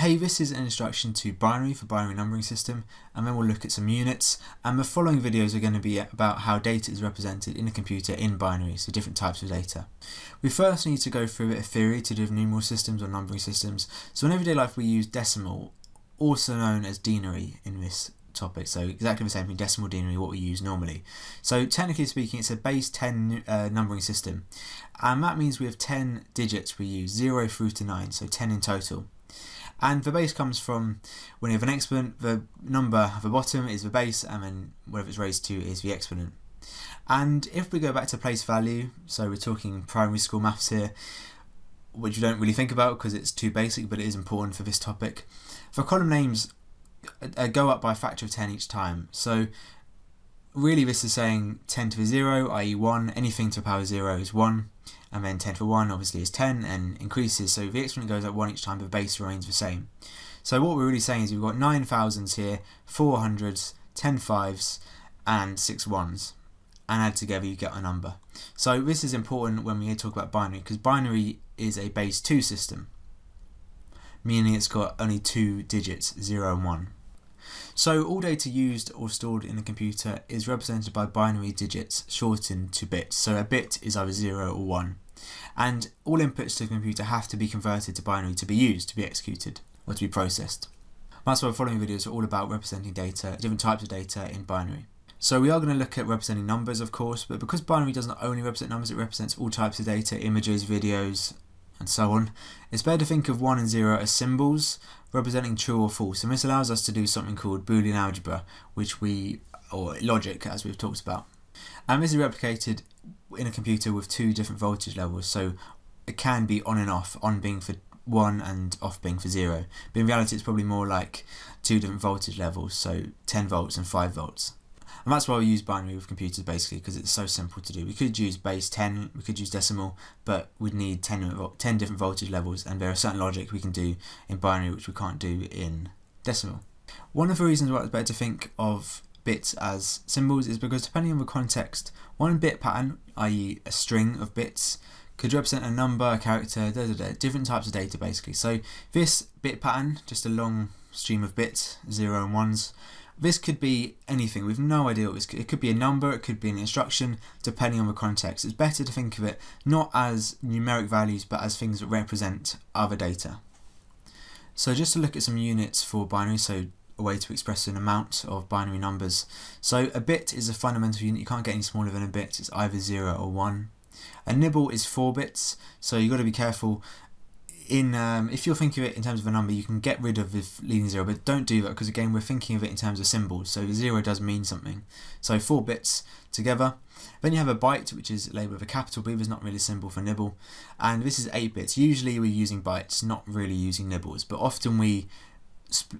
Hey, this is an introduction to binary for binary numbering system, and then we'll look at some units, and the following videos are going to be about how data is represented in a computer in binary, so different types of data. We first need to go through a theory to do with numeral systems or numbering systems. So in everyday life we use decimal, also known as denary in this topic, so exactly the same thing, decimal denary, what we use normally. So technically speaking, it's a base 10 uh, numbering system, and that means we have 10 digits we use, 0 through to 9, so 10 in total. And the base comes from when you have an exponent, the number at the bottom is the base, and then whatever it's raised to is the exponent. And if we go back to place value, so we're talking primary school maths here, which you don't really think about because it's too basic, but it is important for this topic. For column names, uh, go up by a factor of 10 each time. So really this is saying 10 to the 0, i.e. 1, anything to the power 0 is 1, and then 10 to the 1 obviously is 10 and increases, so the exponent goes up 1 each time, but the base remains the same. So what we're really saying is we've got 9 thousands here, 4 hundreds, 10 fives, and 6 ones. And add together you get a number. So this is important when we talk about binary, because binary is a base 2 system, meaning it's got only two digits, 0 and 1. So all data used or stored in a computer is represented by binary digits shortened to bits. So a bit is either 0 or 1. And all inputs to the computer have to be converted to binary to be used, to be executed, or to be processed. That's why the following videos are all about representing data, different types of data in binary. So we are going to look at representing numbers, of course, but because binary doesn't only represent numbers, it represents all types of data, images, videos, and so on. It's better to think of 1 and 0 as symbols representing true or false, and this allows us to do something called Boolean algebra, which we, or logic as we've talked about. And this is replicated in a computer with two different voltage levels, so it can be on and off, on being for 1 and off being for 0. But in reality it's probably more like two different voltage levels, so 10 volts and 5 volts. And that's why we use binary with computers basically because it's so simple to do. We could use base 10, we could use decimal, but we'd need 10, 10 different voltage levels and there are certain logic we can do in binary which we can't do in decimal. One of the reasons why it's better to think of bits as symbols is because depending on the context, one bit pattern, i.e. a string of bits, could represent a number, a character, da, da, da, different types of data basically. So this bit pattern, just a long stream of bits, 0 and 1s, this could be anything. We've no idea what this could. It could be a number. It could be an instruction, depending on the context. It's better to think of it not as numeric values, but as things that represent other data. So just to look at some units for binary, so a way to express an amount of binary numbers. So a bit is a fundamental unit. You can't get any smaller than a bit. It's either 0 or 1. A nibble is 4 bits, so you've got to be careful in um, if you're thinking of it in terms of a number, you can get rid of the leading zero, but don't do that because again we're thinking of it in terms of symbols. So zero does mean something. So four bits together. Then you have a byte, which is labeled with a capital B. There's not really a symbol for nibble, and this is eight bits. Usually we're using bytes, not really using nibbles, but often we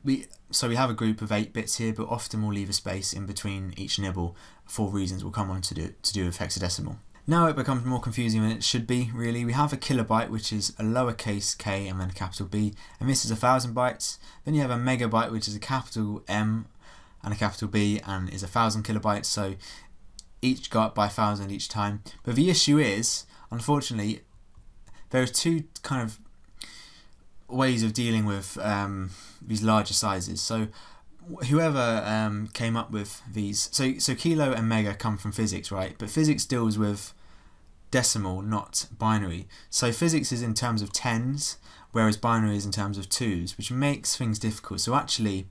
we so we have a group of eight bits here, but often we'll leave a space in between each nibble for reasons we'll come on to do to do with hexadecimal. Now it becomes more confusing than it should be, really. We have a kilobyte, which is a lowercase k and then a capital B, and this is a thousand bytes. Then you have a megabyte, which is a capital M and a capital B, and is a thousand kilobytes, so each go up by a thousand each time. But the issue is, unfortunately, there are two kind of ways of dealing with um, these larger sizes. So whoever um, came up with these, so so kilo and mega come from physics, right? But physics deals with decimal, not binary. So physics is in terms of tens, whereas binary is in terms of twos, which makes things difficult. So actually,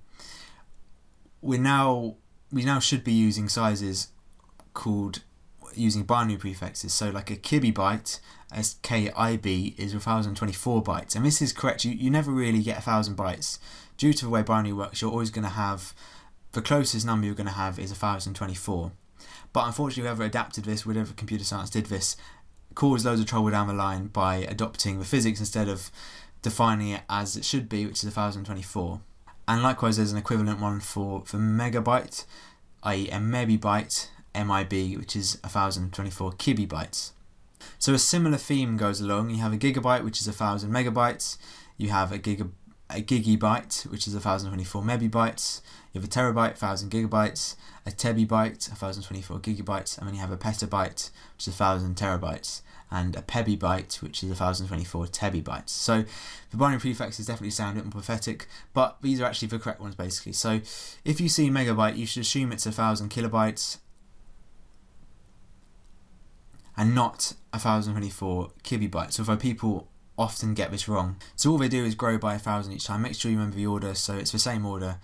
we now we now should be using sizes called using binary prefixes. So like a kibibyte as KIB is 1024 bytes. And this is correct. You, you never really get 1000 bytes. Due to the way binary works, you're always going to have the closest number you're going to have is 1024. But unfortunately, whoever adapted this, whatever computer science did this, caused loads of trouble down the line by adopting the physics instead of defining it as it should be, which is 1024. And likewise, there's an equivalent one for, for megabyte, i.e. a mebibyte, MIB, which is 1024 kibibytes. So a similar theme goes along. You have a gigabyte, which is 1000 megabytes. You have a giga a gibibyte, which is 1024 megabytes. You have a terabyte, 1000 gigabytes, a tebibyte, 1024 gigabytes, and then you have a petabyte, which is 1000 terabytes. and a pebibyte, which is 1024 tebibytes. So the binary prefixes definitely sound a bit more pathetic, but these are actually the correct ones basically. So if you see megabyte, you should assume it's a thousand kilobytes and not 1024 kibibytes, although people often get this wrong. So all they do is grow by a thousand each time. Make sure you remember the order, so it's the same order,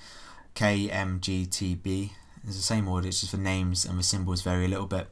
K, M, G, T, B. It's the same order, it's just the names and the symbols vary a little bit.